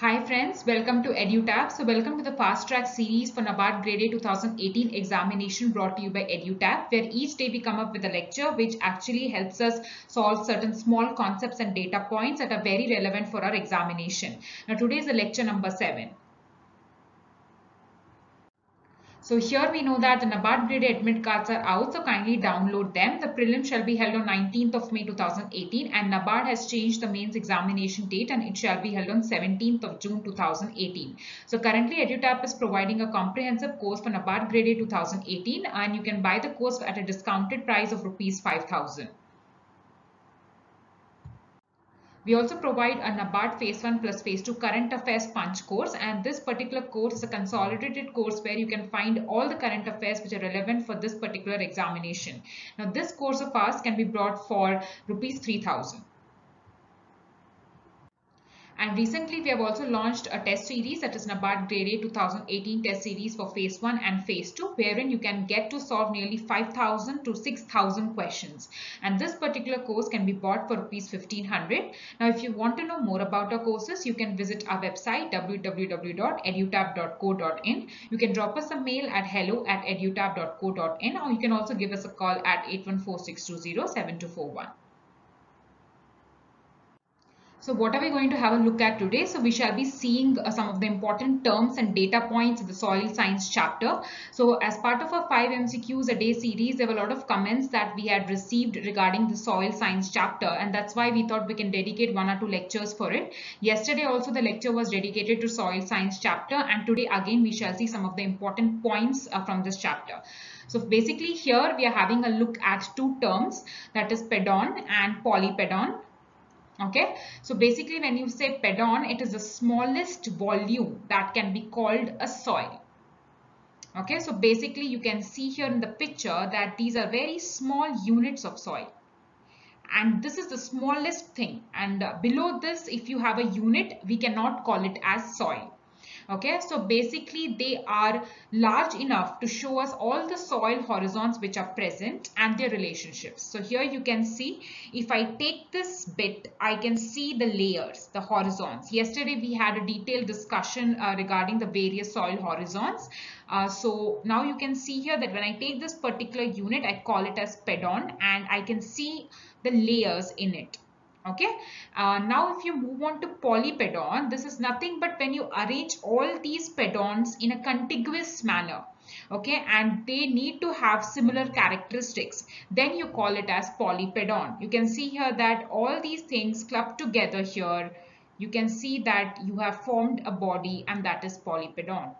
Hi friends, welcome to EduTap. So welcome to the fast track series for NABARD Grade A 2018 examination brought to you by EduTap where each day we come up with a lecture which actually helps us solve certain small concepts and data points that are very relevant for our examination. Now today is the lecture number 7. So here we know that the NABARD grade admit cards are out, so kindly download them. The prelim shall be held on 19th of May 2018 and NABARD has changed the mains examination date and it shall be held on 17th of June 2018. So currently EduTap is providing a comprehensive course for NABARD grade A 2018 and you can buy the course at a discounted price of rupees 5000. We also provide a NABARD Phase 1 plus Phase 2 Current Affairs Punch course and this particular course is a consolidated course where you can find all the current affairs which are relevant for this particular examination. Now this course of ours can be brought for rupees 3000. And recently we have also launched a test series that is NABARD Grade A 2018 test series for phase 1 and phase 2 wherein you can get to solve nearly 5000 to 6000 questions. And this particular course can be bought for rupees 1500. Now if you want to know more about our courses you can visit our website www.edutap.co.in. You can drop us a mail at hello at edutap.co.in or you can also give us a call at 814 620 7241. So what are we going to have a look at today? So we shall be seeing uh, some of the important terms and data points of the soil science chapter. So as part of our 5 MCQs a day series, there were a lot of comments that we had received regarding the soil science chapter and that's why we thought we can dedicate one or two lectures for it. Yesterday also the lecture was dedicated to soil science chapter and today again we shall see some of the important points uh, from this chapter. So basically here we are having a look at two terms that is pedon and polypedon okay? So basically when you say pedon it is the smallest volume that can be called a soil. Okay? So basically you can see here in the picture that these are very small units of soil. And this is the smallest thing. And uh, below this if you have a unit we cannot call it as soil okay so basically they are large enough to show us all the soil horizons which are present and their relationships. So here you can see if i take this bit i can see the layers the horizons yesterday we had a detailed discussion uh, regarding the various soil horizons uh, so now you can see here that when I take this particular unit, I call it as pedon and I can see the layers in it okay? Uh, now if you move on to polypedon this is nothing but when you arrange all these pedons in a contiguous manner. Okay? And they need to have similar characteristics. Then you call it as polypedon. You can see here that all these things club together here. You can see that you have formed a body and that is polypedon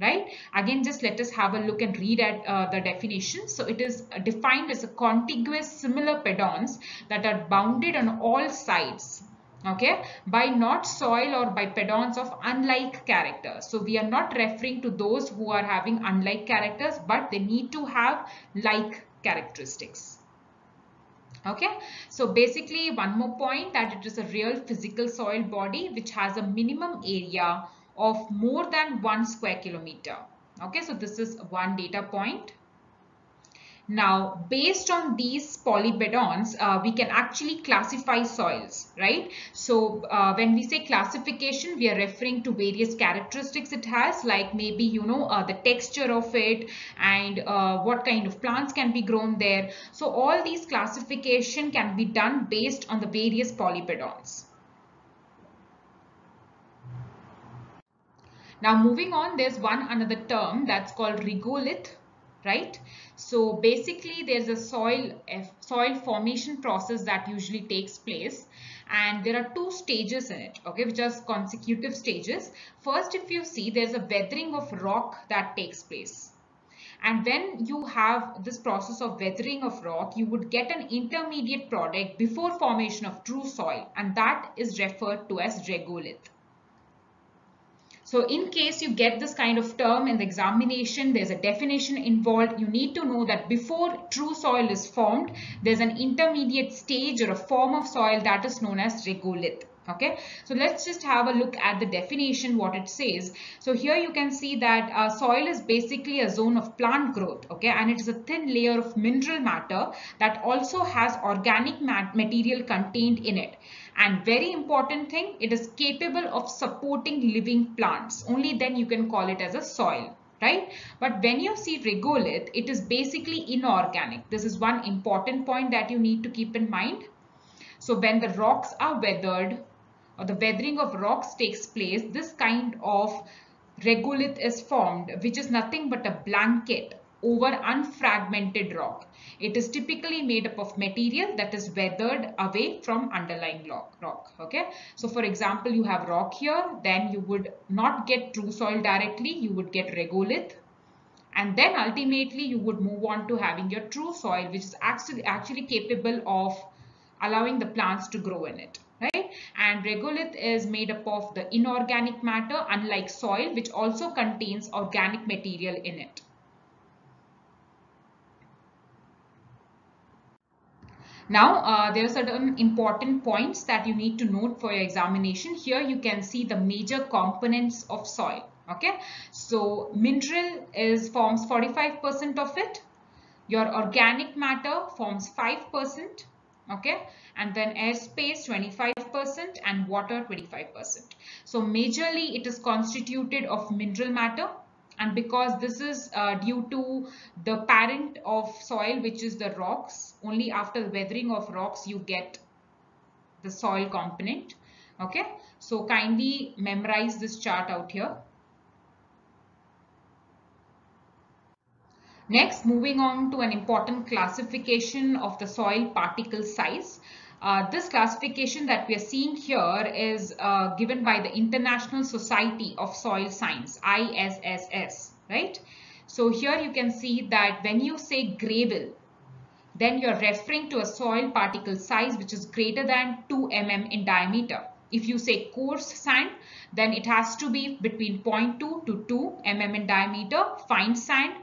right? Again just let us have a look and read at uh, the definition. So it is defined as a contiguous similar pedons that are bounded on all sides okay by not soil or by pedons of unlike characters so we are not referring to those who are having unlike characters but they need to have like characteristics okay? So basically one more point that it is a real physical soil body which has a minimum area of more than one square kilometer. Okay, so this is one data point. Now, based on these polypedons, uh, we can actually classify soils, right? So, uh, when we say classification, we are referring to various characteristics it has, like maybe, you know, uh, the texture of it and uh, what kind of plants can be grown there. So, all these classification can be done based on the various polypedons. Now moving on, there's one another term that's called regolith, right? So basically there's a soil, eh, soil formation process that usually takes place and there are two stages in it, okay, which are consecutive stages. First, if you see, there's a weathering of rock that takes place. And when you have this process of weathering of rock, you would get an intermediate product before formation of true soil and that is referred to as regolith. So in case you get this kind of term in the examination, there's a definition involved. You need to know that before true soil is formed, there's an intermediate stage or a form of soil that is known as regolith okay? So let's just have a look at the definition what it says. So here you can see that uh, soil is basically a zone of plant growth okay? And it is a thin layer of mineral matter that also has organic mat material contained in it And very important thing, it is capable of supporting living plants. Only then you can call it as a soil right? But when you see regolith, it is basically inorganic. This is one important point that you need to keep in mind. So when the rocks are weathered or the weathering of rocks takes place, this kind of regolith is formed, which is nothing but a blanket over unfragmented rock. It is typically made up of material that is weathered away from underlying rock. Okay. So for example, you have rock here, then you would not get true soil directly. You would get regolith. And then ultimately you would move on to having your true soil, which is actually, actually capable of allowing the plants to grow in it right and regolith is made up of the inorganic matter unlike soil which also contains organic material in it Now, uh, there are certain important points that you need to note for your examination. Here you can see the major components of soil. Okay, so mineral is forms 45% of it. Your organic matter forms 5%. Okay, and then airspace 25% and water 25%. So majorly it is constituted of mineral matter and because this is uh, due to the parent of soil which is the rocks only after the weathering of rocks you get the soil component. Okay? So kindly memorize this chart out here. Next moving on to an important classification of the soil particle size uh, this classification that we are seeing here is uh, given by the International Society of Soil Science, ISSS, right? So here you can see that when you say gravel, then you're referring to a soil particle size which is greater than 2 mm in diameter. If you say coarse sand, then it has to be between 0.2 to 2 mm in diameter. Fine sand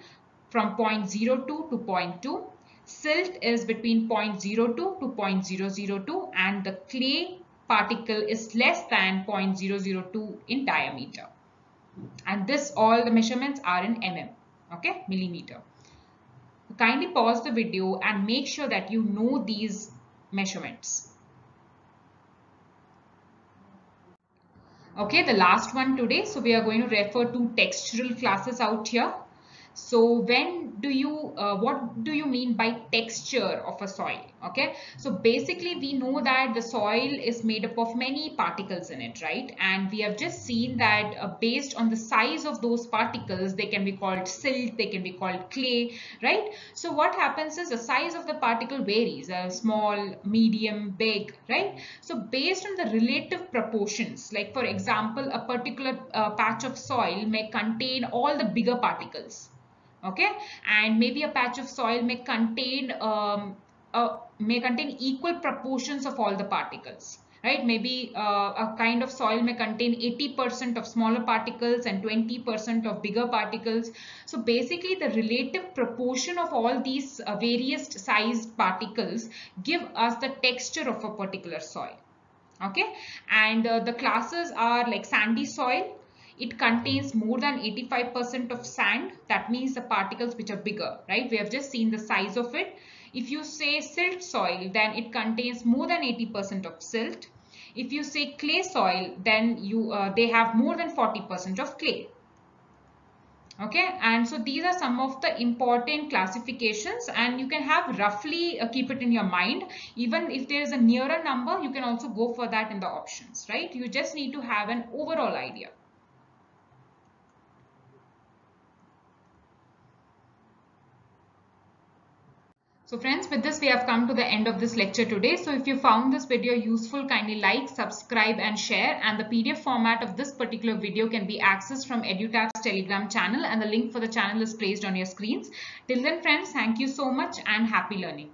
from 0.02 to 0.2 Silt is between 0.02 to 0.002 and the clay particle is less than 0.002 in diameter. And this all the measurements are in mm, okay, millimeter. Kindly pause the video and make sure that you know these measurements. Okay, the last one today. So we are going to refer to textural classes out here. So when do you, uh, what do you mean by texture of a soil? Okay. So basically we know that the soil is made up of many particles in it, right? And we have just seen that uh, based on the size of those particles, they can be called silt, they can be called clay, right? So what happens is the size of the particle varies, uh, small, medium, big, right? So based on the relative proportions, like for example, a particular uh, patch of soil may contain all the bigger particles okay? And maybe a patch of soil may contain um, uh, may contain equal proportions of all the particles right? Maybe uh, a kind of soil may contain 80% of smaller particles and 20% of bigger particles. So basically the relative proportion of all these uh, various sized particles give us the texture of a particular soil. Okay? And uh, the classes are like sandy soil it contains more than 85% of sand. That means the particles which are bigger, right? We have just seen the size of it. If you say silt soil, then it contains more than 80% of silt. If you say clay soil, then you uh, they have more than 40% of clay. Okay, and so these are some of the important classifications and you can have roughly uh, keep it in your mind. Even if there is a nearer number, you can also go for that in the options, right? You just need to have an overall idea. So friends, with this we have come to the end of this lecture today. So if you found this video useful, kindly like, subscribe and share. And the PDF format of this particular video can be accessed from EduTap's Telegram channel and the link for the channel is placed on your screens. Till then friends, thank you so much and happy learning.